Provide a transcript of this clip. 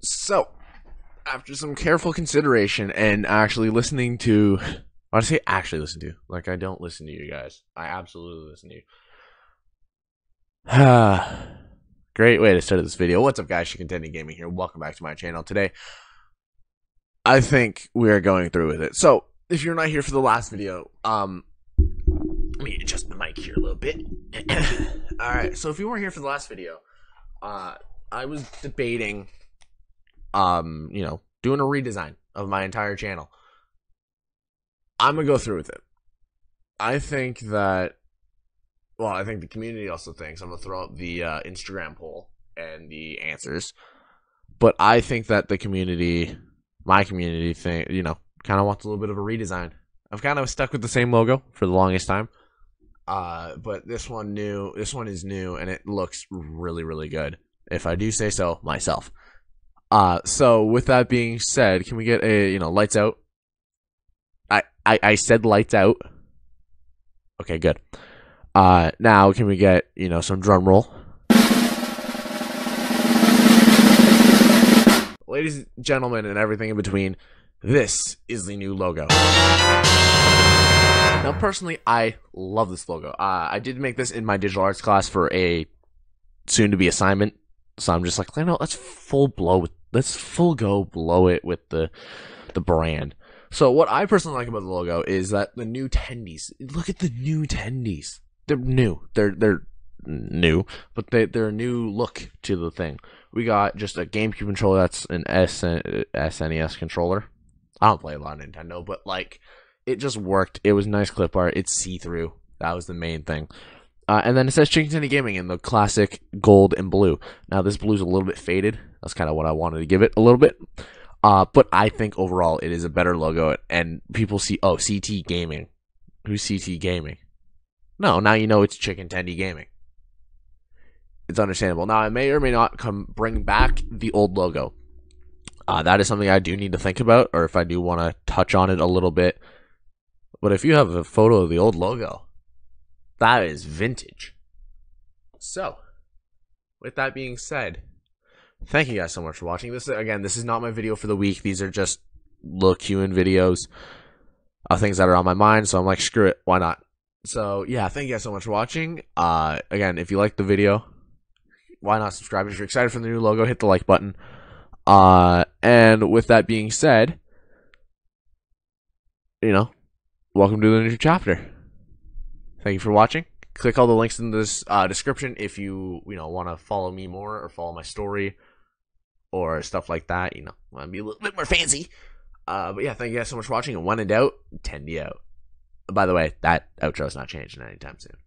So, after some careful consideration and actually listening to, I say actually listen to, like I don't listen to you guys. I absolutely listen to you. Great way to start this video. What's up, guys? Chicken Tendie Gaming here. Welcome back to my channel. Today, I think we are going through with it. So, if you're not here for the last video, um, let me adjust my mic here a little bit. All right. So, if you weren't here for the last video, uh, I was debating, um, you know, doing a redesign of my entire channel. I'm gonna go through with it. I think that, well, I think the community also thinks I'm gonna throw up the uh, Instagram poll and the answers, but I think that the community, my community, think you know, kind of wants a little bit of a redesign. I've kind of stuck with the same logo for the longest time. Uh, but this one new, this one is new, and it looks really, really good. If I do say so myself. Uh, so with that being said, can we get a you know lights out? I I, I said lights out. Okay, good. Uh, now can we get you know some drum roll? Ladies, and gentlemen, and everything in between, this is the new logo. Now, personally, I love this logo. Uh, I did make this in my digital arts class for a soon-to-be assignment, so I'm just like, you know, let's full blow with, let's full go blow it with the the brand. So, what I personally like about the logo is that the new tendies. Look at the new tendies. They're new. They're they're new, but they they're a new look to the thing. We got just a GameCube controller that's an S SNES controller. I don't play a lot of Nintendo, but like it just worked. It was nice clip art. It's see through. That was the main thing. Uh, and then it says Chicken Tendie Gaming in the classic gold and blue. Now this blue's a little bit faded. That's kind of what I wanted to give it a little bit. Uh, but I think overall it is a better logo, and people see oh CT Gaming. Who's CT Gaming? No, now you know it's Chicken Tendie Gaming. It's understandable. Now I may or may not come bring back the old logo. Uh, that is something I do need to think about, or if I do want to touch on it a little bit. But if you have a photo of the old logo, that is vintage. So, with that being said, thank you guys so much for watching. This again, this is not my video for the week. These are just little Q&A videos of things that are on my mind. So I'm like, screw it, why not? So yeah, thank you guys so much for watching. Uh, again, if you like the video, why not subscribe? If you're excited for the new logo, hit the like button. Uh, and with that being said, you know, welcome to the new chapter. Thank you for watching. Click all the links in this uh, description if you you know want to follow me more or follow my story or stuff like that. You know, want to be a little bit more fancy. Uh, but yeah, thank you guys so much for watching. And when in doubt, tendie out. By the way, that outro is not changing anytime soon.